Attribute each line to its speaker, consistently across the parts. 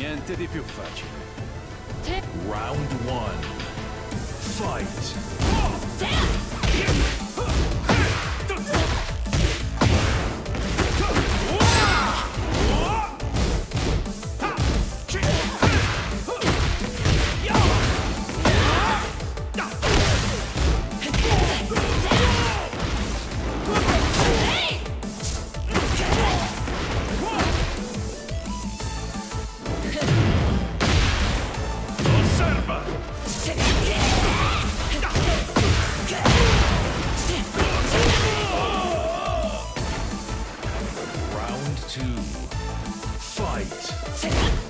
Speaker 1: niente di più facile.
Speaker 2: Round one. Fight. Oh, Two. Fight.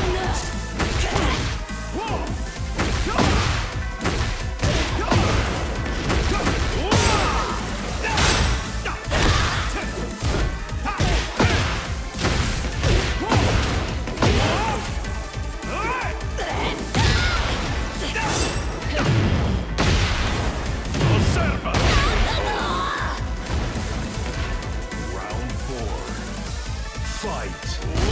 Speaker 2: Fight.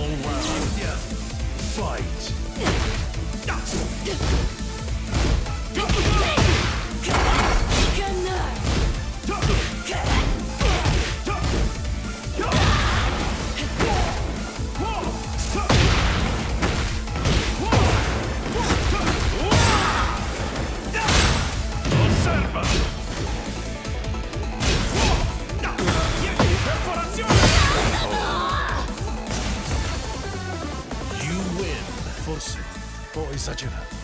Speaker 2: Final round. Fight.
Speaker 1: Forse, ho esagerato.